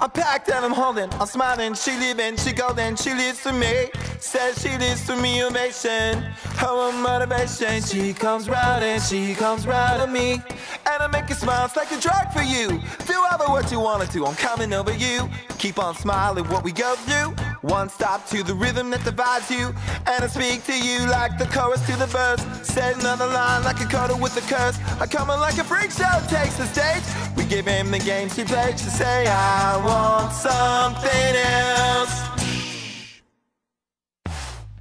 I'm packed and I'm holding, I'm smiling, she leaving, she golden, she lives to me. Says she lives to me, ovation, her motivation. She comes round and she comes round to me. And I make you smile, it's like a drug for you. Do ever what you wanna do, I'm coming over you. Keep on smiling, what we go through. One stop to the rhythm that divides you. And I speak to you like the chorus to the verse. Said another line like a coda with a curse. I come in like a freak show, takes the stage. We give him the game she plays to say, I want something else.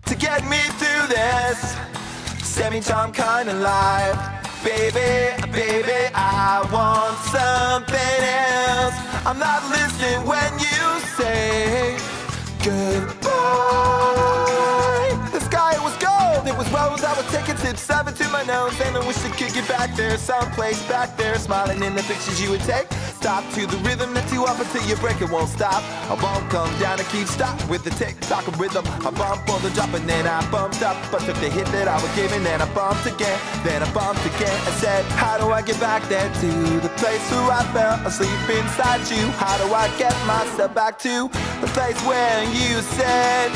To get me through this semi-charm kind of life. Baby, baby, I want something else. I'm not listening when you say it was rose. I was taking tips, seven to my nose, and I wish I could get back there, someplace back there, smiling in the pictures you would take. Stop to the rhythm that you up until you break, it won't stop. A bump come down and keep stop with the tick tock of rhythm. I bump on the drop and then I bumped up. But took the hit that I was giving, then I bumped again, then I bumped again. I said, How do I get back there to the place where I fell asleep inside you? How do I get myself back to the place where you said,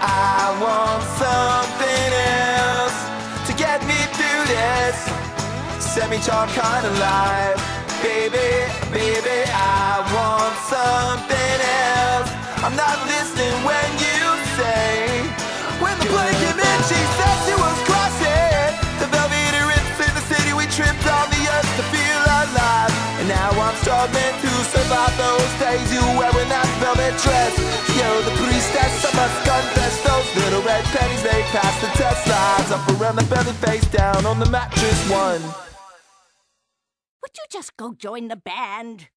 I want something through semi-charm kind of life. Baby, baby, I want something else. I'm not listening when you say. When the plane came in, she said she was crossing the velvety rips in the city. We tripped on the earth to feel alive. And now I'm struggling to survive those days. You wearing that velvet dress. You're the priestess, I must confess. Those little red pennies, they pass Turn the belly face down on the mattress one. Would you just go join the band?